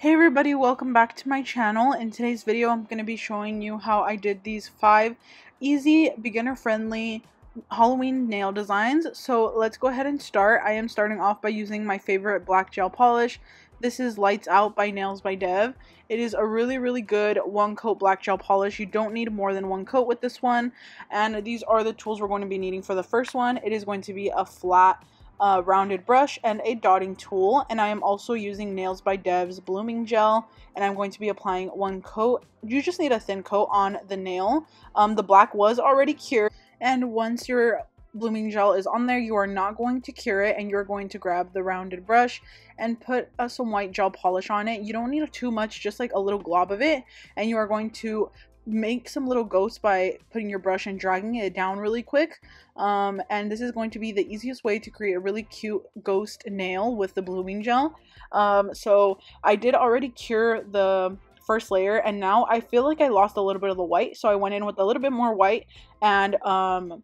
Hey everybody, welcome back to my channel. In today's video, I'm going to be showing you how I did these five easy, beginner-friendly Halloween nail designs. So let's go ahead and start. I am starting off by using my favorite black gel polish. This is Lights Out by Nails by Dev. It is a really, really good one coat black gel polish. You don't need more than one coat with this one. And these are the tools we're going to be needing for the first one. It is going to be a flat a rounded brush and a dotting tool and I am also using Nails by Dev's blooming gel and I'm going to be applying one coat. You just need a thin coat on the nail. Um, the black was already cured and once your blooming gel is on there you are not going to cure it and you're going to grab the rounded brush and put uh, some white gel polish on it. You don't need too much just like a little glob of it and you are going to make some little ghosts by putting your brush and dragging it down really quick. Um, and this is going to be the easiest way to create a really cute ghost nail with the blooming gel. Um, so I did already cure the first layer and now I feel like I lost a little bit of the white. So I went in with a little bit more white and um,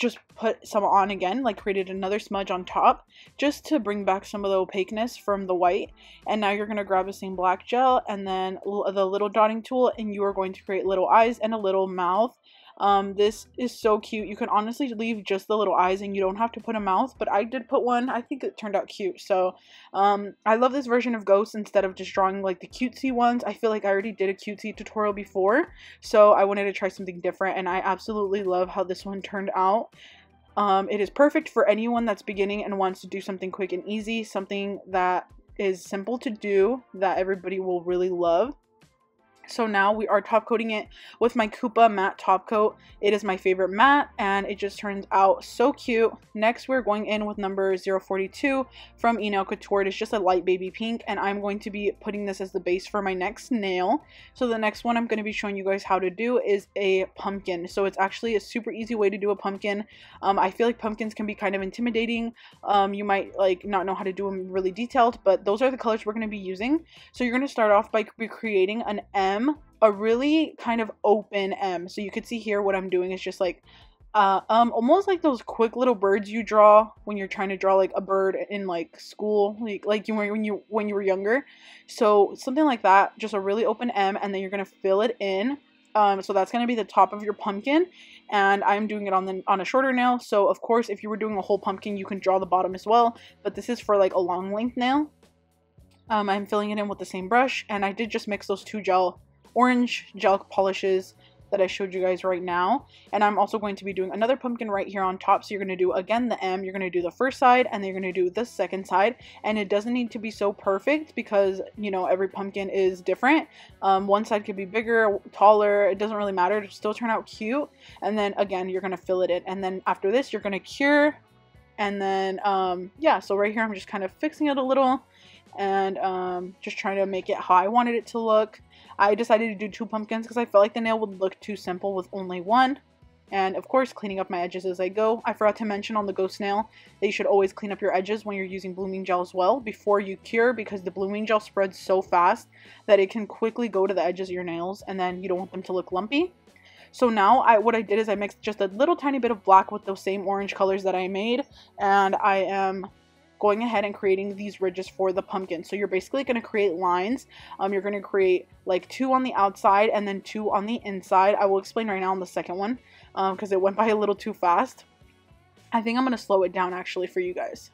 just put some on again, like created another smudge on top just to bring back some of the opaqueness from the white. And now you're going to grab the same black gel and then the little dotting tool and you are going to create little eyes and a little mouth um, this is so cute. You can honestly leave just the little eyes and you don't have to put a mouth, but I did put one. I think it turned out cute. So um, I love this version of ghosts instead of just drawing like the cutesy ones. I feel like I already did a cutesy tutorial before, so I wanted to try something different and I absolutely love how this one turned out. Um, it is perfect for anyone that's beginning and wants to do something quick and easy, something that is simple to do that everybody will really love. So now we are top coating it with my Kupa matte top coat. It is my favorite matte and it just turns out so cute. Next we're going in with number 042 from Enail Couture. It is just a light baby pink and I'm going to be putting this as the base for my next nail. So the next one I'm going to be showing you guys how to do is a pumpkin. So it's actually a super easy way to do a pumpkin. Um, I feel like pumpkins can be kind of intimidating. Um, you might like not know how to do them really detailed, but those are the colors we're going to be using. So you're going to start off by creating an M M, a really kind of open M. So you could see here what I'm doing is just like uh, um almost like those quick little birds you draw when you're trying to draw like a bird in like school like like you were when you when you were younger. So something like that just a really open m and then you're gonna fill it in. Um so that's gonna be the top of your pumpkin and i'm doing it on the on a shorter nail. So of course if you were doing a whole pumpkin you can draw the bottom as well but this is for like a long length nail. Um i'm filling it in with the same brush and i did just mix those two gel orange gel polishes that I showed you guys right now. And I'm also going to be doing another pumpkin right here on top. So you're going to do, again, the M. You're going to do the first side and then you're going to do the second side. And it doesn't need to be so perfect because, you know, every pumpkin is different. Um, one side could be bigger, taller. It doesn't really matter. It'll still turn out cute. And then, again, you're going to fill it in. And then after this, you're going to cure. And then, um, yeah, so right here, I'm just kind of fixing it a little and um, just trying to make it how I wanted it to look. I decided to do two pumpkins because I felt like the nail would look too simple with only one. And of course, cleaning up my edges as I go. I forgot to mention on the ghost nail that you should always clean up your edges when you're using blooming gel as well before you cure because the blooming gel spreads so fast that it can quickly go to the edges of your nails and then you don't want them to look lumpy. So now I what I did is I mixed just a little tiny bit of black with those same orange colors that I made and I am going ahead and creating these ridges for the pumpkin. So you're basically going to create lines. Um, you're going to create like two on the outside and then two on the inside. I will explain right now on the second one because um, it went by a little too fast. I think I'm going to slow it down actually for you guys.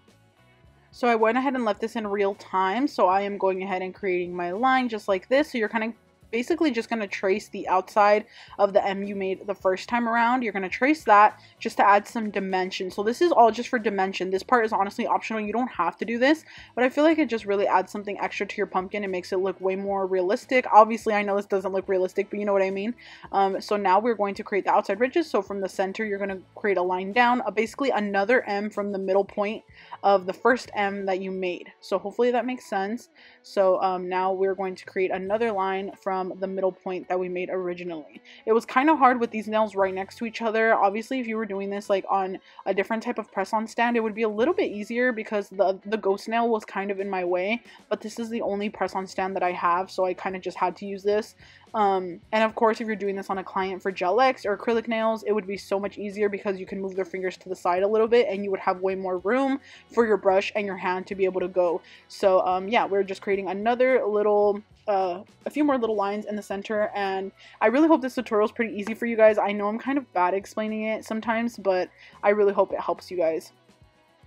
So I went ahead and left this in real time. So I am going ahead and creating my line just like this. So you're kind of basically just going to trace the outside of the M you made the first time around. You're going to trace that just to add some dimension. So this is all just for dimension. This part is honestly optional. You don't have to do this, but I feel like it just really adds something extra to your pumpkin. It makes it look way more realistic. Obviously, I know this doesn't look realistic, but you know what I mean. Um, so now we're going to create the outside ridges. So from the center, you're going to create a line down, uh, basically another M from the middle point of the first M that you made. So hopefully that makes sense. So um, now we're going to create another line from from the middle point that we made originally. It was kind of hard with these nails right next to each other. Obviously, if you were doing this like on a different type of press-on stand, it would be a little bit easier because the, the ghost nail was kind of in my way, but this is the only press-on stand that I have, so I kind of just had to use this. Um, and of course, if you're doing this on a client for gel X or acrylic nails, it would be so much easier because you can move their fingers to the side a little bit and you would have way more room for your brush and your hand to be able to go. So um, yeah, we're just creating another little uh, a few more little lines in the center and I really hope this tutorial is pretty easy for you guys. I know I'm kind of bad explaining it sometimes, but I really hope it helps you guys.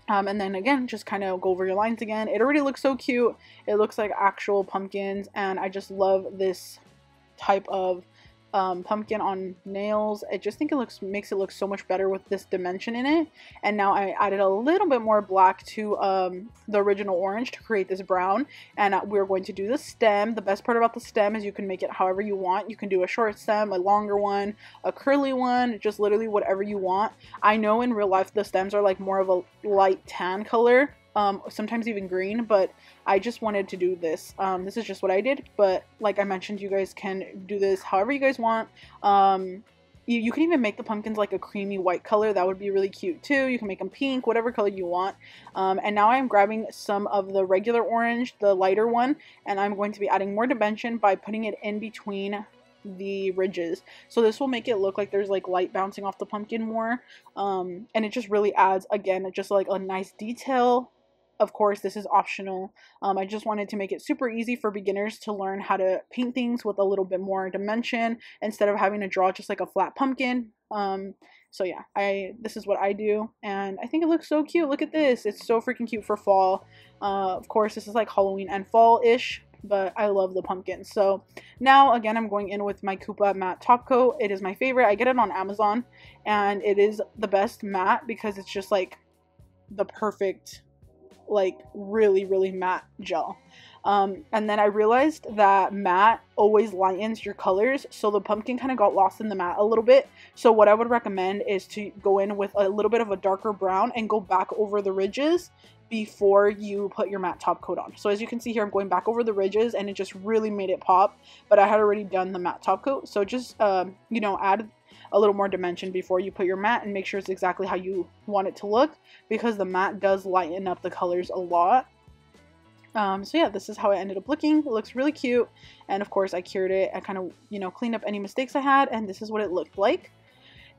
Um, and then again, just kind of go over your lines again. It already looks so cute. It looks like actual pumpkins and I just love this type of um, pumpkin on nails. I just think it looks makes it look so much better with this dimension in it. And now I added a little bit more black to um, the original orange to create this brown. And uh, we're going to do the stem. The best part about the stem is you can make it however you want. You can do a short stem, a longer one, a curly one, just literally whatever you want. I know in real life the stems are like more of a light tan color um, sometimes even green, but I just wanted to do this. Um, this is just what I did, but like I mentioned, you guys can do this however you guys want. Um, you, you can even make the pumpkins like a creamy white color. That would be really cute too. You can make them pink, whatever color you want. Um, and now I'm grabbing some of the regular orange, the lighter one, and I'm going to be adding more dimension by putting it in between the ridges so this will make it look like there's like light bouncing off the pumpkin more um and it just really adds again just like a nice detail of course, this is optional. Um, I just wanted to make it super easy for beginners to learn how to paint things with a little bit more dimension instead of having to draw just like a flat pumpkin. Um, so yeah, I this is what I do, and I think it looks so cute. Look at this; it's so freaking cute for fall. Uh, of course, this is like Halloween and fall-ish, but I love the pumpkins. So now again, I'm going in with my Kupa matte top coat. It is my favorite. I get it on Amazon, and it is the best matte because it's just like the perfect like really really matte gel. Um, and then I realized that matte always lightens your colors so the pumpkin kind of got lost in the matte a little bit. So what I would recommend is to go in with a little bit of a darker brown and go back over the ridges before you put your matte top coat on. So as you can see here I'm going back over the ridges and it just really made it pop but I had already done the matte top coat. So just um, you know add a little more dimension before you put your matte and make sure it's exactly how you want it to look because the matte does lighten up the colors a lot. Um, so yeah, this is how it ended up looking. It looks really cute. And of course I cured it. I kind of, you know, cleaned up any mistakes I had and this is what it looked like.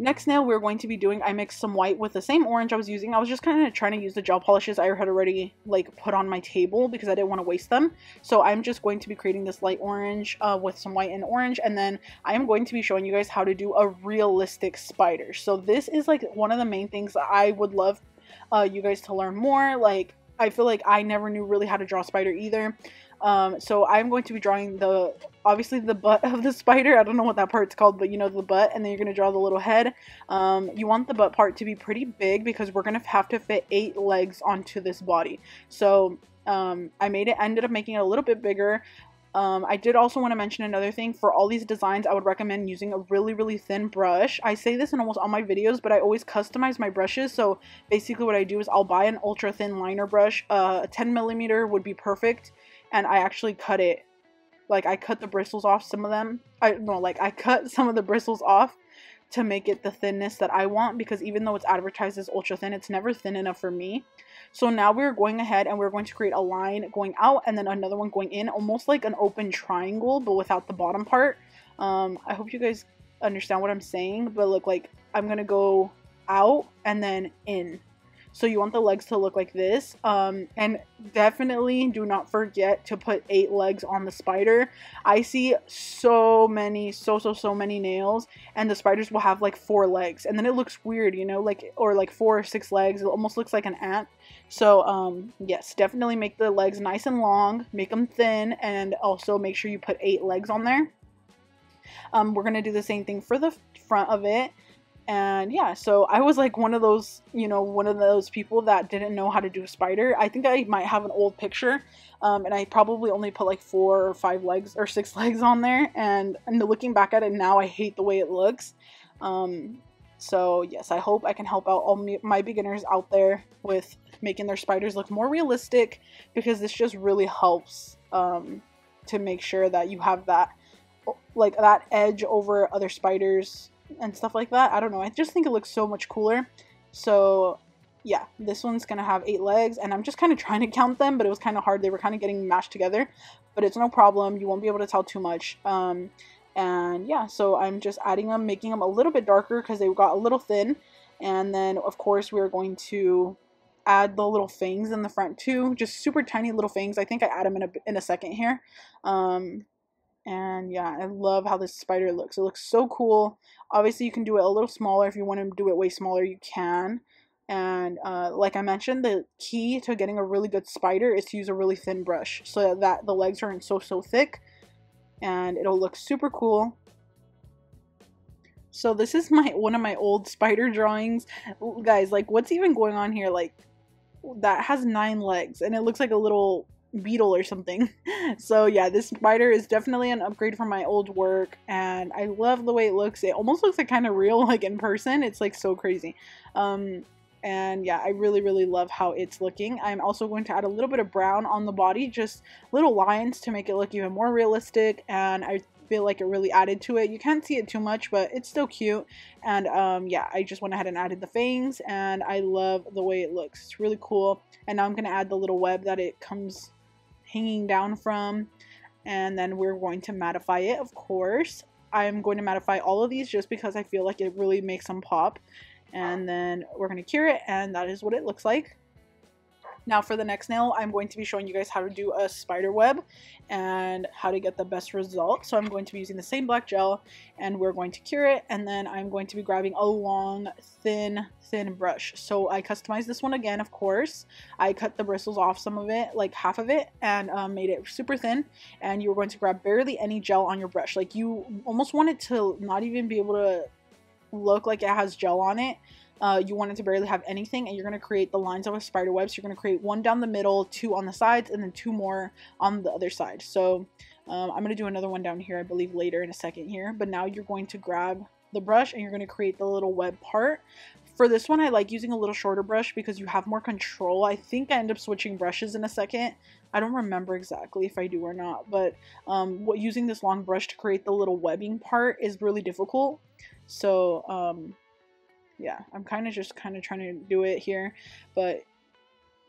Next nail we're going to be doing, I mixed some white with the same orange I was using. I was just kind of trying to use the gel polishes I had already like put on my table because I didn't want to waste them. So I'm just going to be creating this light orange uh, with some white and orange. And then I am going to be showing you guys how to do a realistic spider. So this is like one of the main things I would love uh, you guys to learn more. Like I feel like I never knew really how to draw spider either. Um, so I'm going to be drawing the, obviously the butt of the spider. I don't know what that part's called, but you know the butt, and then you're going to draw the little head. Um, you want the butt part to be pretty big because we're going to have to fit eight legs onto this body. So um, I made it, ended up making it a little bit bigger. Um, I did also want to mention another thing. For all these designs, I would recommend using a really, really thin brush. I say this in almost all my videos, but I always customize my brushes. So basically what I do is I'll buy an ultra thin liner brush. Uh, a 10 millimeter would be perfect and I actually cut it. Like I cut the bristles off some of them. I no, like I cut some of the bristles off to make it the thinness that I want because even though it's advertised as ultra thin, it's never thin enough for me. So now we're going ahead and we're going to create a line going out and then another one going in, almost like an open triangle, but without the bottom part. Um, I hope you guys understand what I'm saying, but look like I'm gonna go out and then in. So you want the legs to look like this. Um, and definitely do not forget to put eight legs on the spider. I see so many, so, so, so many nails and the spiders will have like four legs and then it looks weird, you know, like, or like four or six legs. It almost looks like an ant. So, um, yes, definitely make the legs nice and long, make them thin, and also make sure you put eight legs on there. Um, we're going to do the same thing for the front of it and yeah so i was like one of those you know one of those people that didn't know how to do a spider. I think i might have an old picture um, and i probably only put like four or five legs or six legs on there. And, and looking back at it now i hate the way it looks. Um, so yes i hope i can help out all me, my beginners out there with making their spiders look more realistic because this just really helps um, to make sure that you have that like that edge over other spiders and stuff like that. I don't know. I just think it looks so much cooler. So yeah, this one's gonna have eight legs, and I'm just kind of trying to count them, but it was kind of hard. They were kind of getting mashed together, but it's no problem. You won't be able to tell too much. Um, And yeah, so I'm just adding them, making them a little bit darker because they got a little thin. And then, of course, we're going to add the little fangs in the front too. Just super tiny little fangs. I think I add them in a, in a second here. Um, and yeah, I love how this spider looks. It looks so cool. Obviously, you can do it a little smaller. If you want to do it way smaller, you can. And uh, like I mentioned, the key to getting a really good spider is to use a really thin brush so that the legs aren't so, so thick. And it'll look super cool. So this is my one of my old spider drawings. Guys, like what's even going on here? Like that has nine legs and it looks like a little beetle or something. so yeah, this spider is definitely an upgrade from my old work and I love the way it looks. It almost looks like kind of real like in person. It's like so crazy. Um, and yeah, I really, really love how it's looking. I'm also going to add a little bit of brown on the body, just little lines to make it look even more realistic. And I feel like it really added to it. You can't see it too much, but it's still cute. And um, yeah, I just went ahead and added the fangs and I love the way it looks. It's really cool. And now I'm going to add the little web that it comes hanging down from. And then we're going to mattify it, of course. I'm going to mattify all of these just because I feel like it really makes them pop. And then we're going to cure it and that is what it looks like. Now for the next nail, I'm going to be showing you guys how to do a spider web and how to get the best result. So I'm going to be using the same black gel and we're going to cure it and then I'm going to be grabbing a long, thin, thin brush. So I customized this one again, of course. I cut the bristles off some of it, like half of it, and um, made it super thin. And you're going to grab barely any gel on your brush. Like you almost want it to not even be able to look like it has gel on it uh, you want it to barely have anything and you're going to create the lines of a spider web. So you're going to create one down the middle, two on the sides, and then two more on the other side. So um, I'm going to do another one down here, I believe later in a second here. But now you're going to grab the brush and you're going to create the little web part. For this one, I like using a little shorter brush because you have more control. I think I end up switching brushes in a second. I don't remember exactly if I do or not, but um, what using this long brush to create the little webbing part is really difficult. So um, yeah, I'm kind of just kind of trying to do it here, but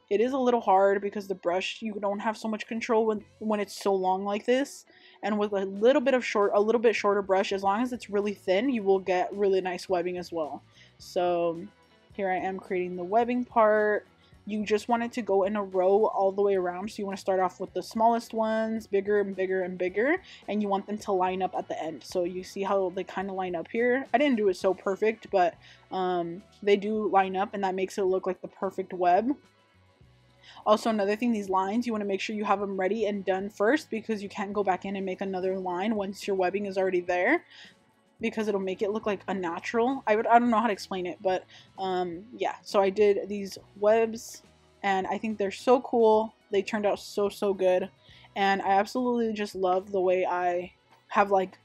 it is a little hard because the brush, you don't have so much control when, when it's so long like this. And with a little bit of short, a little bit shorter brush, as long as it's really thin, you will get really nice webbing as well. So here I am creating the webbing part you just want it to go in a row all the way around. So you want to start off with the smallest ones, bigger and bigger and bigger, and you want them to line up at the end. So you see how they kind of line up here. I didn't do it so perfect, but um, they do line up and that makes it look like the perfect web. Also, another thing, these lines, you want to make sure you have them ready and done first because you can't go back in and make another line once your webbing is already there because it'll make it look like a natural. I would I don't know how to explain it, but um, yeah. So I did these webs, and I think they're so cool. They turned out so so good, and I absolutely just love the way I have like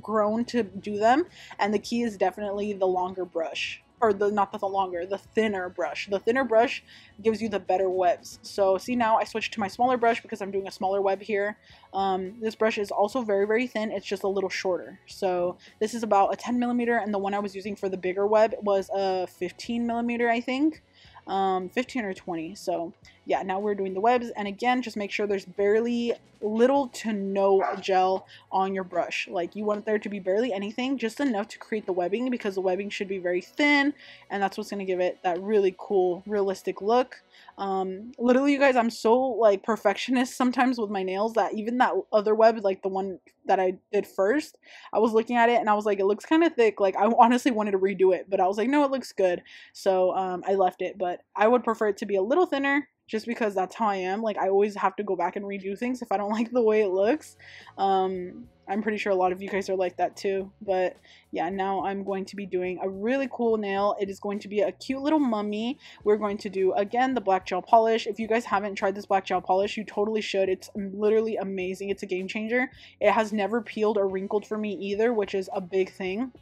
grown to do them. And the key is definitely the longer brush or the not the longer, the thinner brush. The thinner brush gives you the better webs. So see now I switched to my smaller brush because I'm doing a smaller web here. Um, this brush is also very, very thin. It's just a little shorter. So this is about a 10 millimeter and the one I was using for the bigger web was a 15 millimeter, I think um, 15 or 20. So yeah, now we're doing the webs. And again, just make sure there's barely little to no gel on your brush. Like you want there to be barely anything, just enough to create the webbing because the webbing should be very thin. And that's what's going to give it that really cool, realistic look. Um, literally, you guys, I'm so like perfectionist sometimes with my nails that even that other web, like the one that I did first, I was looking at it and I was like, it looks kind of thick. Like I honestly wanted to redo it, but I was like, no, it looks good. So um, I left it, but I would prefer it to be a little thinner just because that's how I am. Like I always have to go back and redo things if I don't like the way it looks. Um, I'm pretty sure a lot of you guys are like that too. But yeah, now I'm going to be doing a really cool nail. It is going to be a cute little mummy. We're going to do, again, the black gel polish. If you guys haven't tried this black gel polish, you totally should. It's literally amazing. It's a game changer. It has never peeled or wrinkled for me either, which is a big thing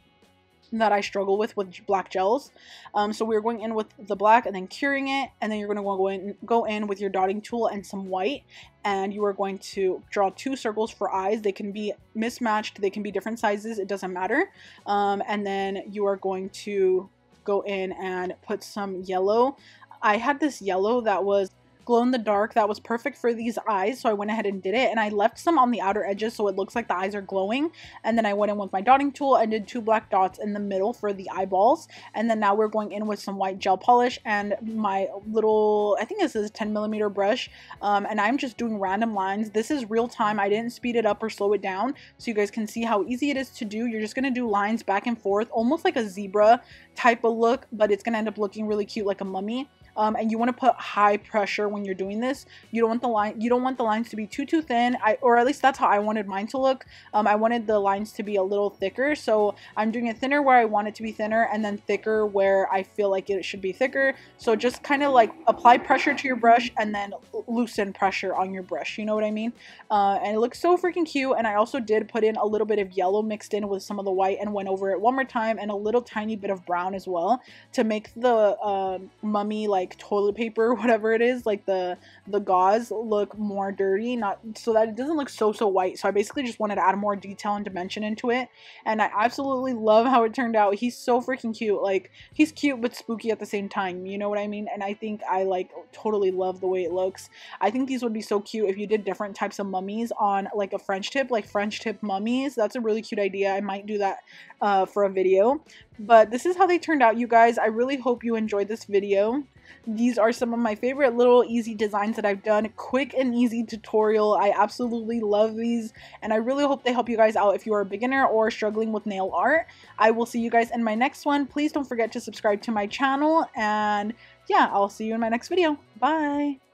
that I struggle with with black gels. Um, so we're going in with the black and then curing it, and then you're going to go in, go in with your dotting tool and some white, and you are going to draw two circles for eyes. They can be mismatched, they can be different sizes, it doesn't matter. Um, and then you are going to go in and put some yellow. I had this yellow that was glow in the dark that was perfect for these eyes. So I went ahead and did it. And I left some on the outer edges so it looks like the eyes are glowing. And then I went in with my dotting tool and did two black dots in the middle for the eyeballs. And then now we're going in with some white gel polish and my little, I think this is 10 millimeter brush. Um, and I'm just doing random lines. This is real time. I didn't speed it up or slow it down so you guys can see how easy it is to do. You're just going to do lines back and forth, almost like a zebra type of look, but it's going to end up looking really cute like a mummy um, and you want to put high pressure when you're doing this. You don't want the line, you don't want the lines to be too too thin. I or at least that's how I wanted mine to look. Um, I wanted the lines to be a little thicker, so I'm doing it thinner where I want it to be thinner, and then thicker where I feel like it should be thicker. So just kind of like apply pressure to your brush and then loosen pressure on your brush. You know what I mean? Uh, and it looks so freaking cute. And I also did put in a little bit of yellow mixed in with some of the white and went over it one more time and a little tiny bit of brown as well to make the uh, mummy like like toilet paper whatever it is like the the gauze look more dirty not so that it doesn't look so so white. So i basically just wanted to add more detail and dimension into it. And i absolutely love how it turned out. He's so freaking cute. Like he's cute but spooky at the same time. You know what i mean? And i think i like totally love the way it looks. I think these would be so cute if you did different types of mummies on like a french tip like french tip mummies. That's a really cute idea. I might do that uh, for a video. But this is how they turned out you guys. I really hope you enjoyed this video these are some of my favorite little easy designs that I've done. Quick and easy tutorial. I absolutely love these and I really hope they help you guys out if you are a beginner or struggling with nail art. I will see you guys in my next one. Please don't forget to subscribe to my channel and yeah, I'll see you in my next video. Bye!